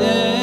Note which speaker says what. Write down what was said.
Speaker 1: there.